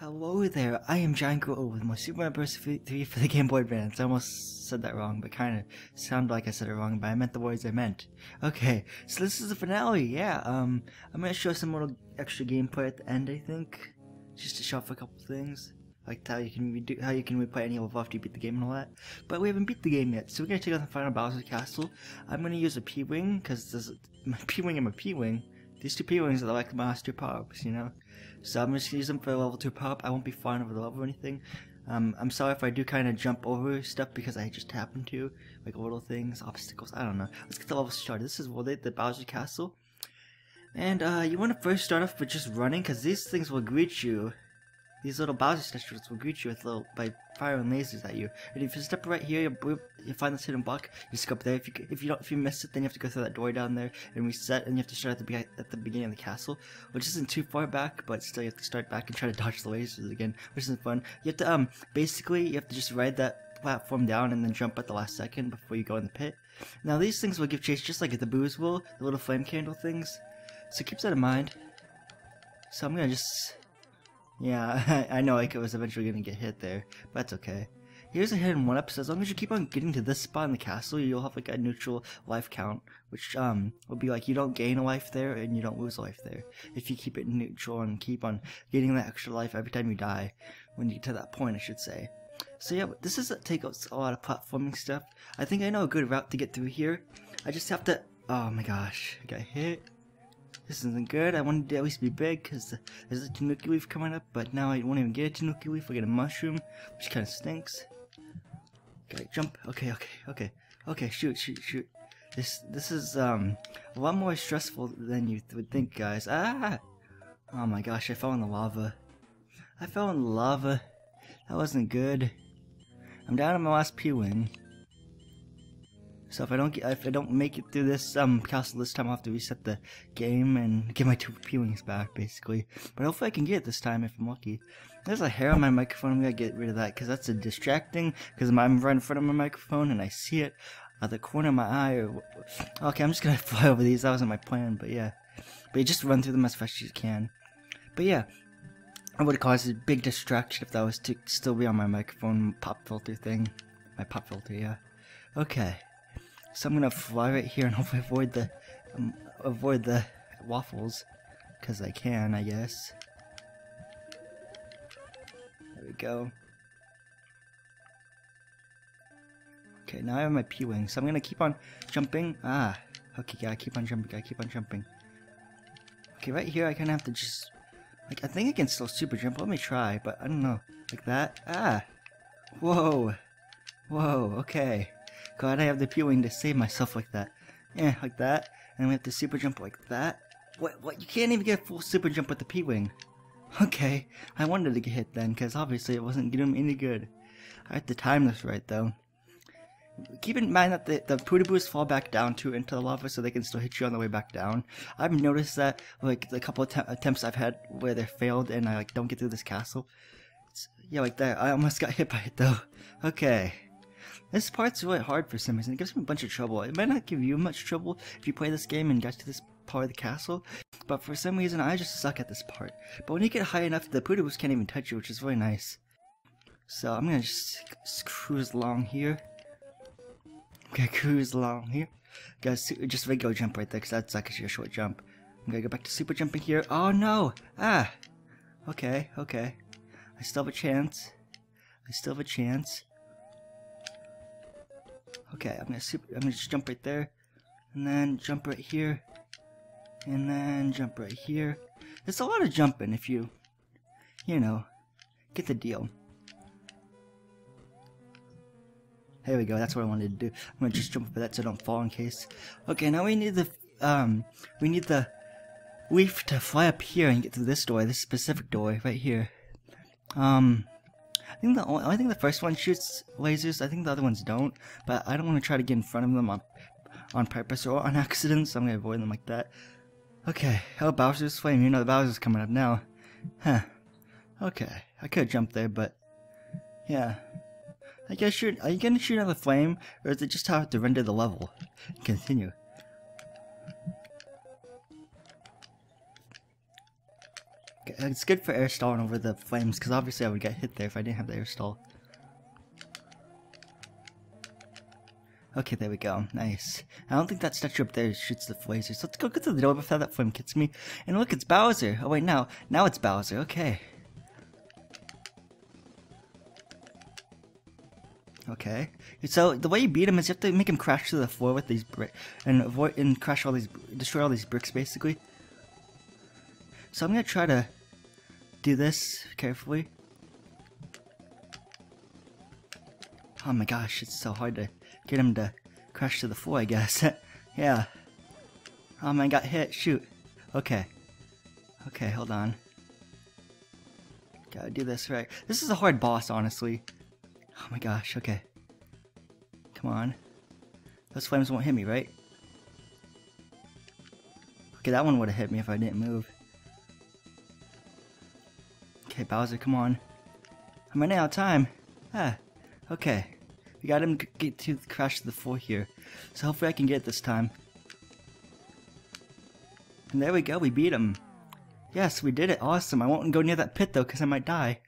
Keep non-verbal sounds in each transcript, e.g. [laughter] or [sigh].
Hello there, I am GiantGrotle with my Super Mario Bros. 3 for the Game Boy Advance. I almost said that wrong, but kind of sounded like I said it wrong, but I meant the words I meant. Okay, so this is the finale, yeah, um, I'm gonna show some little extra gameplay at the end, I think, just to show off a couple things, like how you can redo, how you can replay any level after you beat the game and all that. But we haven't beat the game yet, so we're gonna take on the final Bowser Castle. I'm gonna use a P-Wing, because there's [laughs] my P-Wing and my P-Wing. These two P-Wings are like last two you know? So I'm just gonna use them for level 2 pop. I won't be flying over the level or anything. Um, I'm sorry if I do kind of jump over stuff because I just happen to. Like little things, obstacles, I don't know. Let's get the level started. This is World 8, the Bowser Castle. And uh, you want to first start off with just running because these things will greet you these little Bowser statues will greet you with little by firing lasers at you. And if you step right here, you, you find this hidden block. You just up there. If you if you don't if you miss it, then you have to go through that door down there and reset. And you have to start at the at the beginning of the castle, which isn't too far back, but still you have to start back and try to dodge the lasers again, which isn't fun. You have to um basically you have to just ride that platform down and then jump at the last second before you go in the pit. Now these things will give chase just like the boos will, the little flame candle things. So keep that in mind. So I'm gonna just yeah, [laughs] I know like it was eventually gonna get hit there, but that's okay. Here's a hidden one up, so as long as you keep on getting to this spot in the castle, you'll have like a neutral life count, which um will be like you don't gain a life there and you don't lose a life there. If you keep it neutral and keep on getting that extra life every time you die, when you get to that point I should say. So yeah, this is a, take a lot of platforming stuff. I think I know a good route to get through here. I just have to, oh my gosh, I got hit. This isn't good. I wanted to at least be big because there's a Tanuki leaf coming up, but now I won't even get a Tanuki leaf. I get a mushroom, which kind of stinks. Okay, jump. Okay, okay, okay, okay. Shoot, shoot, shoot. This this is um a lot more stressful than you would think, guys. Ah! Oh my gosh, I fell in the lava. I fell in the lava. That wasn't good. I'm down to my last P-wing. So if I don't get, if I don't make it through this um castle this time, I'll have to reset the game and get my two P-wings back, basically. But hopefully I can get it this time if I'm lucky. There's a hair on my microphone. I'm gonna get rid of that because that's a distracting. Because I'm right in front of my microphone and I see it at the corner of my eye. Or okay, I'm just gonna [laughs] fly over these. That wasn't my plan, but yeah. But you just run through them as fast as you can. But yeah, I would cause a big distraction if that was to still be on my microphone pop filter thing. My pop filter, yeah. Okay. So I'm gonna fly right here and [laughs] hopefully avoid the um, avoid the waffles, cause I can, I guess. There we go. Okay, now I have my P-wing, so I'm gonna keep on jumping. Ah, okay, gotta keep on jumping, gotta keep on jumping. Okay, right here I kinda have to just, like, I think I can still super jump. Let me try, but I don't know. Like that? Ah! Whoa! Whoa, okay. Glad I have the P-Wing to save myself like that. Yeah, like that. And we have to super jump like that. What? What? You can't even get a full super jump with the P-Wing. Okay, I wanted to get hit then, because obviously it wasn't doing me any good. I had to time this right, though. Keep in mind that the, the Podoboos fall back down too into the lava so they can still hit you on the way back down. I've noticed that, like, the couple att attempts I've had where they failed and I, like, don't get through this castle. It's, yeah, like that. I almost got hit by it, though. Okay. This part's really hard for some reason. It gives me a bunch of trouble. It might not give you much trouble if you play this game and get to this part of the castle, but for some reason I just suck at this part. But when you get high enough, the Podoboos can't even touch you, which is really nice. So I'm gonna just cruise along here. Okay, [laughs] cruise along here. Guys, just regular jump right there, because that's actually a short jump. I'm gonna go back to super jumping here. Oh no! Ah! Okay, okay. I still have a chance. I still have a chance. Okay, I'm gonna super, I'm gonna just jump right there, and then jump right here, and then jump right here. It's a lot of jumping if you, you know, get the deal. There we go, that's what I wanted to do. I'm gonna just jump over that so I don't fall in case. Okay, now we need the, um, we need the leaf to fly up here and get through this door, this specific door right here. Um, I think the only, I think the first one shoots lasers. I think the other ones don't. But I don't want to try to get in front of them on, on purpose or on [laughs] accident, so I'm gonna avoid them like that. Okay, oh Bowser's flame. You know the Bowser's coming up now. Huh. Okay, I could jump there, but yeah. I guess shoot. Are you gonna shoot another flame, or is it just how to render the level? Continue. It's good for air stalling over the flames, because obviously I would get hit there if I didn't have the air stall. Okay, there we go. Nice. I don't think that statue up there shoots the lasers. Let's go get to the door before that flame gets me. And look, it's Bowser. Oh wait, now, now it's Bowser. Okay. Okay. So the way you beat him is you have to make him crash to the floor with these bricks and avoid and crash all these, destroy all these bricks basically. So I'm gonna try to do this carefully. Oh my gosh, it's so hard to get him to crash to the floor, I guess. [laughs] yeah. Oh man, got hit. Shoot. Okay. Okay, hold on. Gotta do this right. This is a hard boss, honestly. Oh my gosh, okay. Come on. Those flames won't hit me, right? Okay, that one would have hit me if I didn't move. Okay, Bowser, come on. I'm running out of time. Ah, okay. We got him get to crash to the floor here. So hopefully I can get this time. And there we go, we beat him. Yes, we did it. Awesome. I won't go near that pit though, because I might die.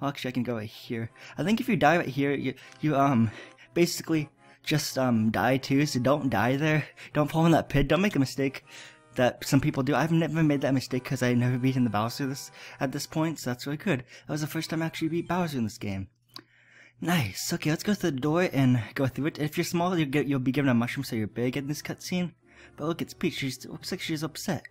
Well, actually, I can go right here. I think if you die right here, you, you um, basically just um die too. So don't die there. Don't fall in that pit. Don't make a mistake that some people do. I've never made that mistake because I never beaten the Bowser this at this point. So that's really good. That was the first time I actually beat Bowser in this game. Nice. Okay, let's go through the door and go through it. If you're small, you'll get you'll be given a mushroom, so you're big in this cutscene. But look, it's Peach. She looks like she's upset.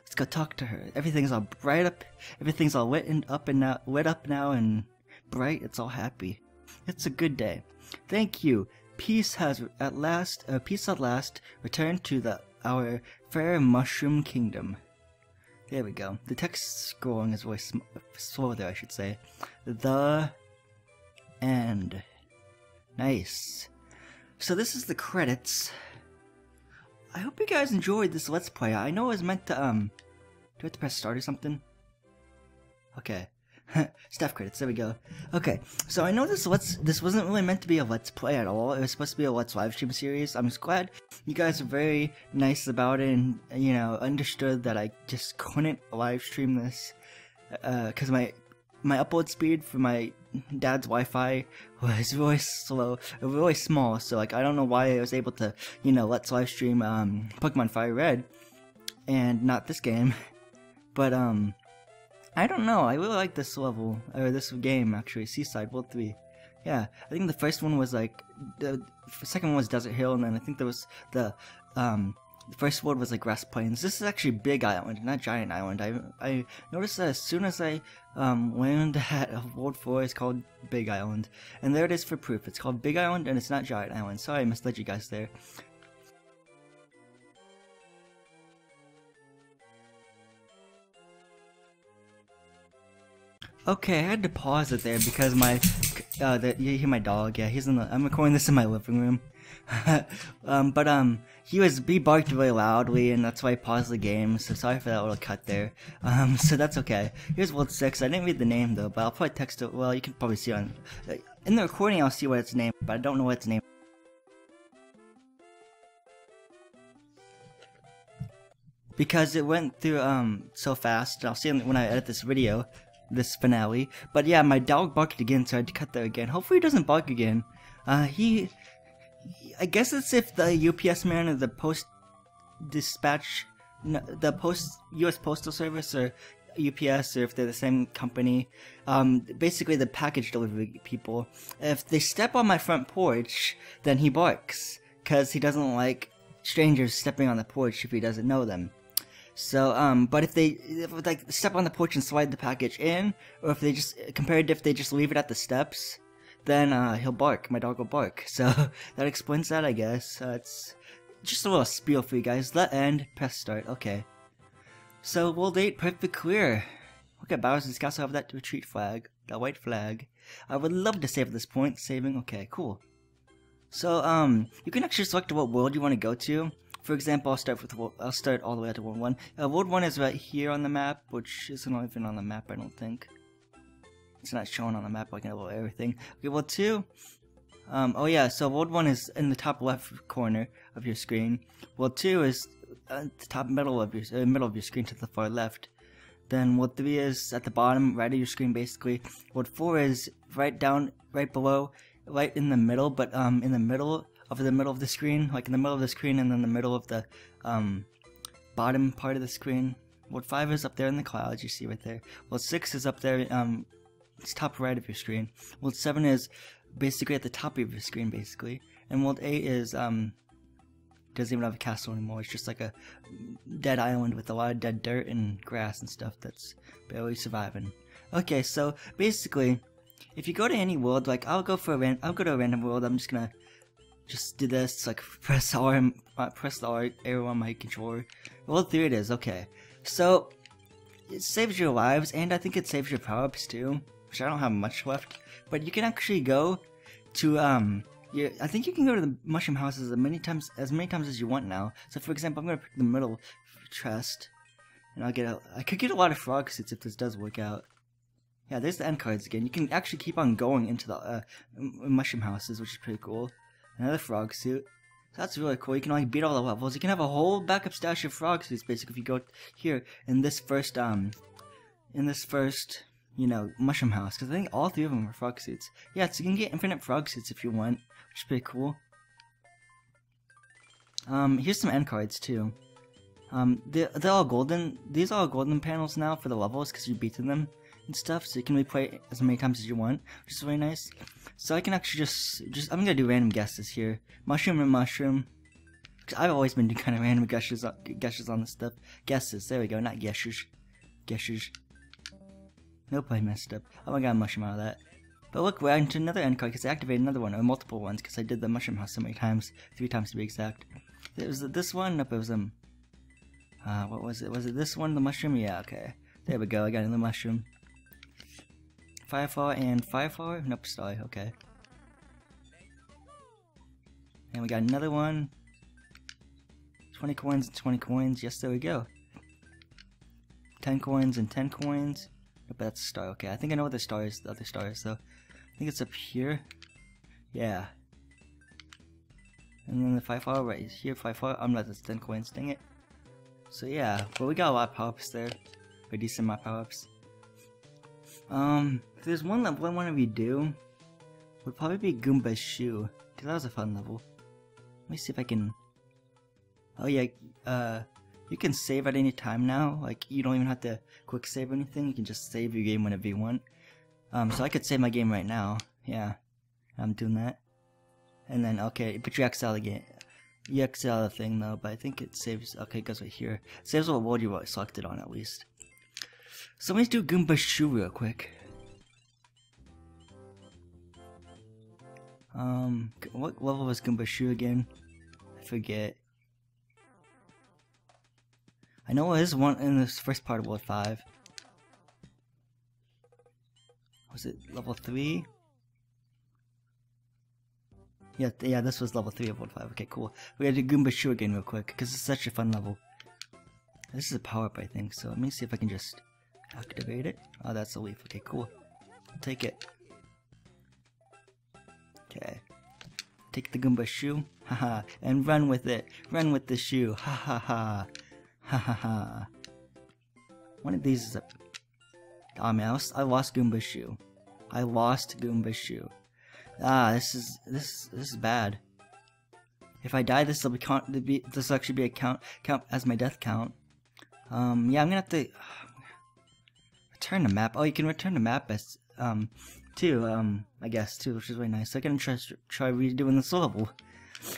Let's go talk to her. Everything's all bright up. Everything's all lit and up and now, lit up now and bright. It's all happy. It's a good day. Thank you. Peace has at last, uh, peace at last, returned to the our fair mushroom kingdom. There we go. The text scrolling is way sm slower I should say. The end. Nice. So this is the credits. I hope you guys enjoyed this Let's Play. I know it was meant to, um... Do I have to press start or something? Okay. [laughs] Staff credits, there we go. Okay, so I know this let's this wasn't really meant to be a let's play at all. It was supposed to be a let's live stream series. I'm just glad you guys are very nice about it and you know understood that I just couldn't live stream this because uh, my my upload speed for my dad's Wi-Fi was [laughs] really slow, really small. So like I don't know why I was able to, you know, let's live stream um, Pokemon Fire Red, and not this game. [laughs] But um, I don't know. I really like this level or this game actually. Seaside World Three. Yeah, I think the first one was like the second one was Desert Hill, and then I think there was the um the first world was like grass plains. This is actually Big Island, not Giant Island. I I noticed that as soon as I um, land [laughs] at World 4, it's called Big Island. And there it is for proof. It's called Big Island and it's not Giant Island. Sorry I misled you guys there. Okay, I had to pause it there because my, uh, the, you hear my dog, yeah, he's in the, I'm recording this in my living room. [laughs] um, but um, he was he barked really loudly, and that's why I paused the game. So sorry for that little cut there. Um, [laughs] so that's okay. Here's World Six. I didn't read the name though, but I'll probably text it. Well, you can probably see on in the recording. I'll see what its name, but I don't know what its name. Because it went through um so fast. I'll see when I edit this video, this finale. But yeah, my dog barked again, so I had to cut that again. Hopefully, he doesn't bark again. Uh, he I guess it's if the UPS man or the post dispatch, the post U.S. Postal Service or UPS or if they're the same company, um, basically the package delivery people, if they step on my front porch, then he barks because he doesn't like strangers stepping on the porch if he doesn't know them. So, um, but if they if, like step on the porch and slide the package in, or if they just compared if they just leave it at the steps, then uh, he'll bark. My dog will bark. So [laughs] that explains that, I guess. Uh, it's just a little spiel for you guys. Let end, press start. Okay. So World 8, perfect clear. Look at Bowser's Castle have that retreat flag, that white flag. I would love to save at this point. Saving, okay, cool. So um, you can actually select what world you want to go to. For example, I'll start with I'll start all the way to World One. Uh, world One is right here on the map, which isn't even on the map, I don't think. It's not shown on the map like a little everything. Okay, well two. Um, oh yeah, so world one is in the top left corner of your screen. World two is at the top middle of your uh, middle of your screen to the far left. Then world 3 is at the bottom right of your screen basically. World 4 is right down, right below, right in the middle, but um, in the middle of the middle of the screen, like in the middle of the screen and then the middle of the um, bottom part of the screen. World 5 is up there in the clouds, you see right there. World 6 is up there, um, it's top right of your screen. World 7 is basically at the top of your screen, basically. And World 8 is, um, doesn't even have a castle anymore. It's just like a dead island with a lot of dead dirt and grass and stuff that's barely surviving. Okay, so basically, if you go to any world, like I'll go for a ran- I'll go to a random world. I'm just gonna just do this, like press R, uh, press the R arrow on my controller. World three it is. Okay, so it saves your lives, and I think it saves your power ups too, which I don't have much left. But you can actually go to um yeah, I think you can go to the mushroom houses as many times as many times as you want now. So, for example, I'm gonna pick the middle chest, and I'll get a. I could get a lot of frog suits if this does work out. Yeah, there's the end cards again. You can actually keep on going into the uh, mushroom houses, which is pretty cool. Another frog suit. That's really cool. You can like beat all the levels. You can have a whole backup stash of frog suits, basically, if you go here in this first um, in this first you know, mushroom house, because I think all three of them are frog suits. Yeah, so you can get infinite frog suits if you want, which is pretty cool. Um, here's some end cards too. Um, they're, they're all golden. These are all golden panels now for the levels because you've beaten them and stuff, so you can replay as many times as you want, which is really nice. So I can actually just, just I'm gonna do random guesses here. Mushroom and mushroom. I've always been doing kind of random guesses, guesses on this stuff. Guesses, there we go, not guesses. Guesses. Nope, I messed up. Oh, got a mushroom out of that. But look, we're into another end card because I activated another one, or multiple ones, because I did the mushroom house so many times. Three times to be exact. It was this one? Nope, it was um. Uh, what was it? Was it this one, the mushroom? Yeah, okay. There we go, I got another mushroom. Fireflower and Fireflower? Nope, star, okay. And we got another one. 20 coins and 20 coins. Yes, there we go. 10 coins and 10 coins. But that's a star. Okay, I think I know what the star is. The other star is, though. I think it's up here. Yeah. And then the 5 flower right here, 5 flower. I'm not, that's 10 coins, dang it. So yeah, but we got a lot of power-ups there. Pretty decent amount of power-ups. Um, if there's one level I want to redo, would probably be Goomba's Shoe. Because that was a fun level. Let me see if I can... Oh yeah, uh, you can save at any time now. Like, you don't even have to quick save anything. You can just save your game whenever you want. Um, so I could save my game right now. Yeah, I'm doing that. And then, okay, but you exile the game. You exile the thing though, but I think it saves, okay, it goes right here. It saves what world you selected on at least. So let me do Goomba Shoe real quick. Um, what level was Goomba Shoe again? I forget. I know it is one in this first part of World 5. Was it level 3? Yeah, yeah, this was level 3 of World 5. Okay, cool. We gotta do Goomba Shoe again real quick, because it's such a fun level. This is a power-up, I think, so let me see if I can just activate it. Oh, that's a leaf. Okay, cool. Take it. Okay. Take the Goomba Shoe, haha, and run with it. Run with the shoe, ha ha ha. Ha ha ha. One of these is a... Oh man, I lost, I lost Goomba's shoe. I lost Goomba shoe. Ah, this is this this is bad. If I die, this will be count. This will actually be a count count as my death count. Um, yeah, I'm gonna have to return the map. Oh, you can return the map as um, too. Um, I guess too, which is really nice. So I can try try redoing this level.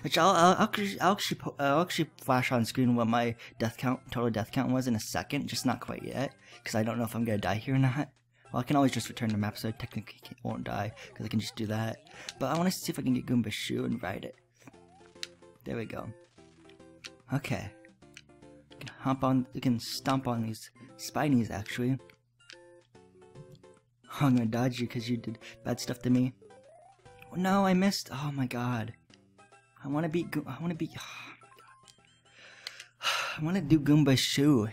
Which I'll, I'll, I'll, actually, I'll actually, I'll actually flash on screen what my death count, total death count was in a second, just not quite yet, because I don't know if I'm gonna die here or not. Well, I can always just return the map, so I technically won't die, because I can just do that. But I want to see if I can get Goomba's shoe and ride it. There we go. Okay. You can hop on, you can stomp on these Spinies, actually. I'm gonna dodge you because you did bad stuff to me. No, I missed. Oh my god. I want to beat. I want to beat. Oh [sighs] I want to do Goomba Shoe.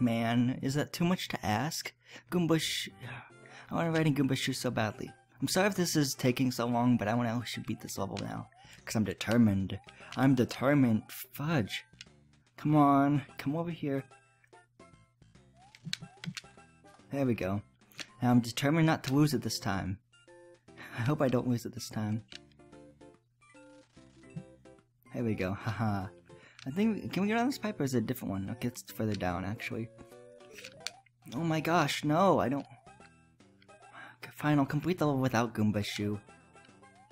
Man, is that too much to ask? Goomba Shoe. [sighs] I want to ride in Goomba Shoe so badly. I'm sorry if this is taking so long, but I want to actually beat this level now. Because I'm determined. I'm determined. Fudge. Come on. Come over here. There we go. And I'm determined not to lose it this time. I hope I don't lose it this time. There we go, [laughs] haha. I think, can we get on this pipe or is it a different one? Okay, it's further down actually. Oh my gosh, no, I don't... Fine, I'll complete the level without Goomba Shoe.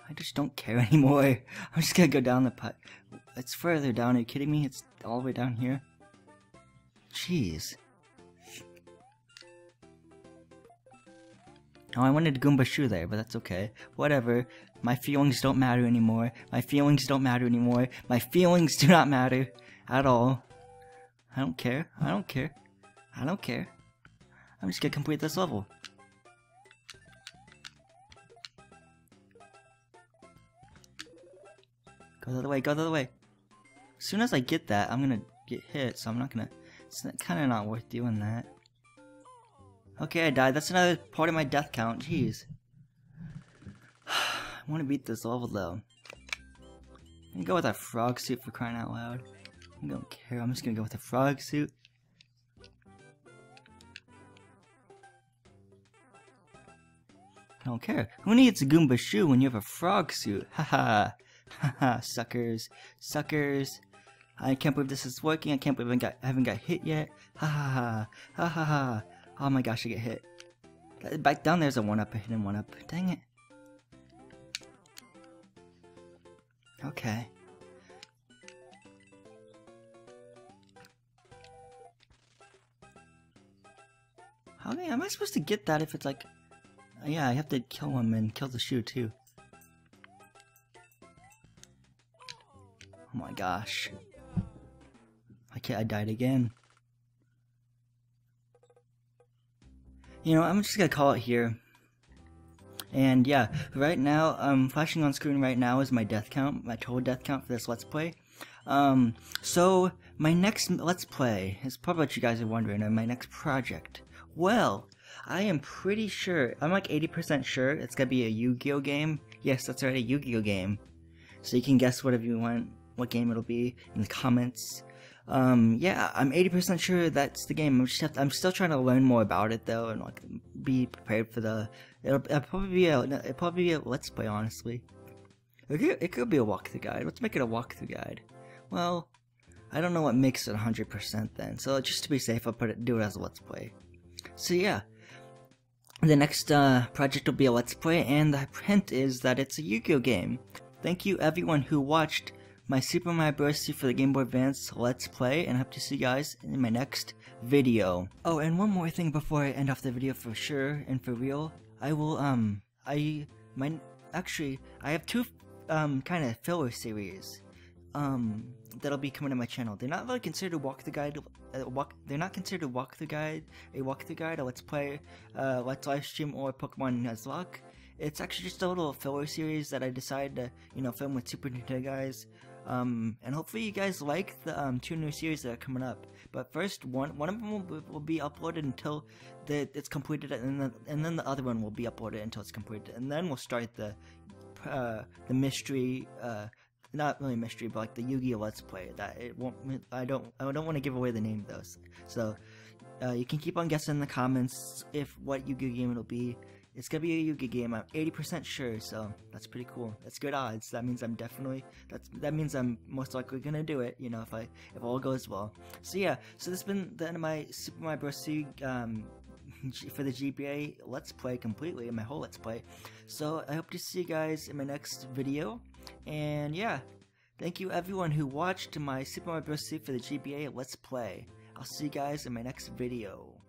I just don't care [laughs] anymore. I'm just gonna go down the pipe. It's further down, are you kidding me? It's all the way down here. Jeez. Oh, I wanted Goomba Shoe there, but that's okay. Whatever. My feelings don't matter anymore. My feelings don't matter anymore. My feelings do not matter at all. I don't care. I don't care. I don't care. I'm just gonna complete this level. Go the other way, go the other way. As soon as I get that, I'm gonna get hit, so I'm not gonna... It's kinda not worth doing that. Okay, I died. That's another part of my death count. Jeez. [sighs] I want to beat this level, though. I'm gonna go with that frog suit for crying out loud. I don't care. I'm just gonna go with the frog suit. I don't care. Who needs a Goomba shoe when you have a frog suit? Haha. Haha, suckers. Suckers. I can't believe this is working. I can't believe I, haven't got hit yet. Ha ha ha. Ha ha ha. Oh my gosh, I get hit. Back down there's a 1-up, a hidden 1-up. Dang it. Okay. How am I supposed to get that if it's like... Yeah, I have to kill him and kill the shoe too. Oh my gosh. I can't, I died again. You know, I'm just gonna call it here. And yeah, right now, um, flashing on screen right now is my death count, my total death count for this Let's Play. Um, so, my next Let's Play is probably what you guys are wondering, and my next project. Well, I am pretty sure, I'm like 80% sure it's gonna be a Yu-Gi-Oh game. Yes, that's right, a Yu-Gi-Oh game. So you can guess whatever you want, what game it'll be in the comments. Um, yeah, I'm 80% sure that's the game. I'm just to, I'm still trying to learn more about it though, and like be prepared for the. It'll, it'll probably be a it'll probably be a let's play. Honestly, it could, it could be a walkthrough guide. Let's make it a walkthrough guide. Well, I don't know what makes it 100% then. So just to be safe, I'll put it do it as a let's play. So yeah, the next uh, project will be a let's play, and the hint is that it's a Yu-Gi-Oh game. Thank you everyone who watched my Super Mario Bros. for the Game Boy Advance Let's Play, and I hope to see you guys in my next video. Oh, and one more thing before I end off the video for sure and for real. I will, um, I, my, actually, I have two, um, kind of filler series, um, that'll be coming to my channel. They're not really considered a walk the guide, uh, walk, they're not considered a walk the guide, a walk the guide, a let's play, uh, let's live stream, or Pokemon Nuzlocke. It's actually just a little filler series that I decided to, you know, film with Super Nintendo guys. Um, and hopefully you guys like the um, two new series that are coming up. But first, one one of them will, will be uploaded until the, it's completed, and then and then the other one will be uploaded until it's completed, and then we'll start the uh, the mystery. Uh, not really mystery, but like the Yu-Gi-Oh! Let's Play. That it won't. I don't. I don't want to give away the name those. So uh, you can keep on guessing in the comments if what Yu-Gi-Oh! game it'll be. It's gonna be a Yu-Gi game. I'm 80% sure, so that's pretty cool. That's good odds. That means I'm definitely that's that means I'm most likely gonna do it. You know, if I if all goes well. So yeah. So this has been the end of my Super Mario Bros. um [laughs] for the GBA Let's Play completely, my whole Let's Play. So I hope to see you guys in my next video. And yeah, thank you everyone who watched my Super Mario Bros. for the GBA Let's Play. I'll see you guys in my next video.